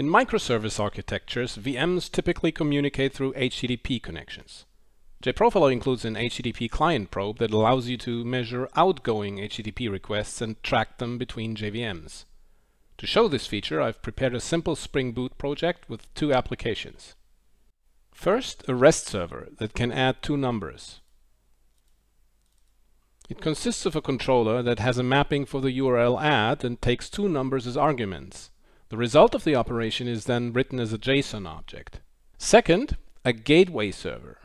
In microservice architectures, VMs typically communicate through HTTP connections. JProfiler includes an HTTP client probe that allows you to measure outgoing HTTP requests and track them between JVMs. To show this feature, I've prepared a simple Spring Boot project with two applications. First, a REST server that can add two numbers. It consists of a controller that has a mapping for the URL add and takes two numbers as arguments. The result of the operation is then written as a JSON object. Second, a gateway server.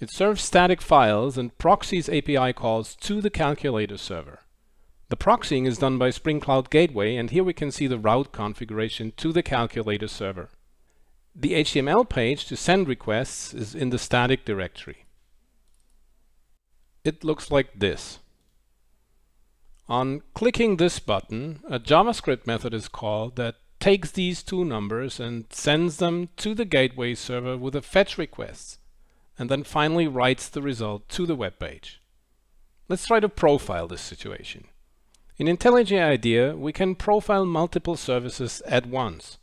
It serves static files and proxies API calls to the calculator server. The proxying is done by Spring Cloud Gateway and here we can see the route configuration to the calculator server. The HTML page to send requests is in the static directory. It looks like this. On clicking this button, a JavaScript method is called that takes these two numbers and sends them to the gateway server with a fetch request, and then finally writes the result to the web page. Let's try to profile this situation. In IntelliJ IDEA, we can profile multiple services at once.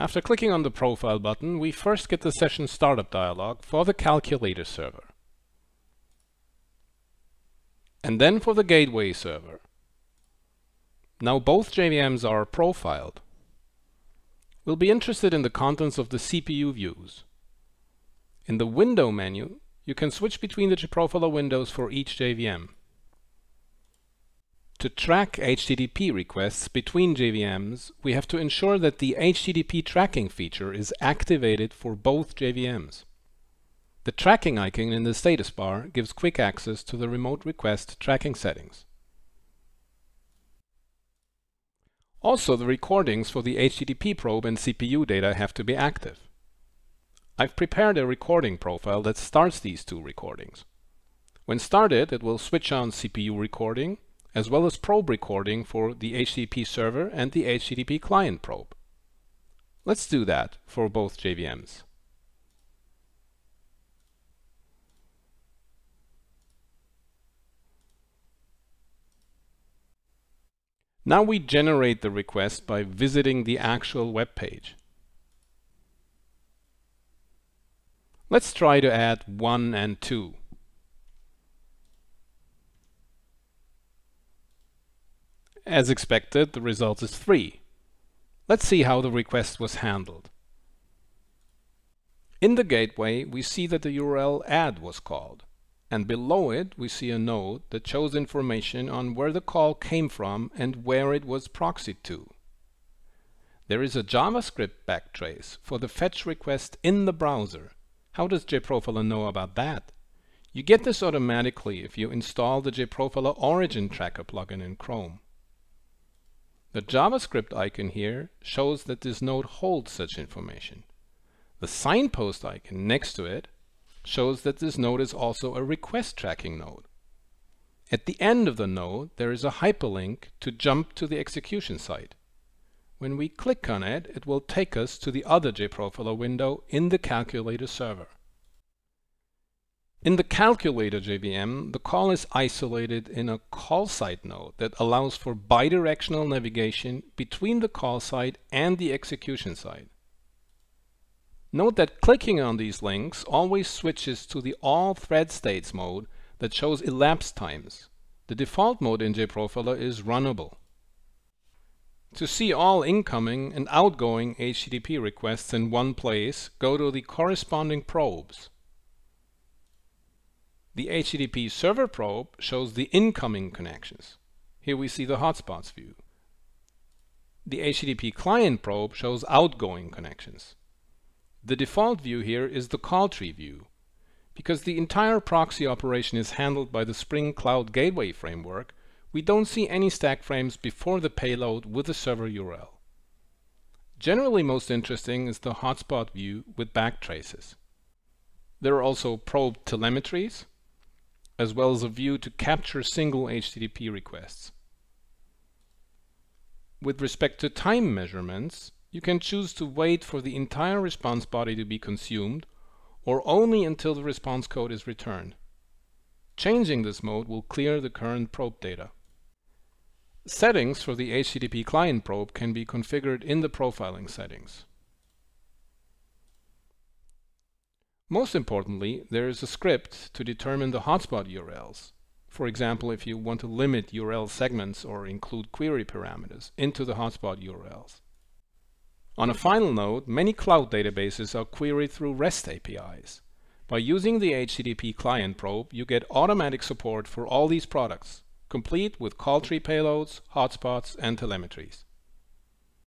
After clicking on the Profile button, we first get the Session Startup dialog for the Calculator server. And then for the Gateway server. Now both JVMs are profiled. We'll be interested in the contents of the CPU views. In the Window menu, you can switch between the JProfiler windows for each JVM. To track HTTP requests between JVMs, we have to ensure that the HTTP tracking feature is activated for both JVMs. The tracking icon in the status bar gives quick access to the remote request tracking settings. Also, the recordings for the HTTP probe and CPU data have to be active. I've prepared a recording profile that starts these two recordings. When started, it will switch on CPU recording as well as probe recording for the HTTP server and the HTTP client probe. Let's do that for both JVMs. Now we generate the request by visiting the actual web page. Let's try to add 1 and 2. As expected, the result is 3. Let's see how the request was handled. In the gateway, we see that the URL add was called, and below it we see a node that shows information on where the call came from and where it was proxied to. There is a JavaScript backtrace for the fetch request in the browser. How does JProfiler know about that? You get this automatically if you install the JProfiler Origin Tracker plugin in Chrome. The JavaScript icon here shows that this node holds such information. The signpost icon next to it shows that this node is also a request tracking node. At the end of the node, there is a hyperlink to jump to the execution site. When we click on it, it will take us to the other JProfiler window in the calculator server. In the calculator JVM, the call is isolated in a call site node that allows for bidirectional navigation between the call site and the execution site. Note that clicking on these links always switches to the all thread states mode that shows elapsed times. The default mode in JProfiler is runnable. To see all incoming and outgoing HTTP requests in one place, go to the corresponding probes. The HTTP server probe shows the incoming connections. Here we see the hotspots view. The HTTP client probe shows outgoing connections. The default view here is the call tree view. Because the entire proxy operation is handled by the Spring Cloud Gateway framework, we don't see any stack frames before the payload with the server URL. Generally most interesting is the hotspot view with backtraces. There are also probe telemetries, as well as a view to capture single HTTP requests. With respect to time measurements, you can choose to wait for the entire response body to be consumed or only until the response code is returned. Changing this mode will clear the current probe data. Settings for the HTTP client probe can be configured in the profiling settings. Most importantly, there is a script to determine the hotspot URLs. For example, if you want to limit URL segments or include query parameters into the hotspot URLs. On a final note, many cloud databases are queried through REST APIs. By using the HTTP client probe, you get automatic support for all these products, complete with call tree payloads, hotspots, and telemetries.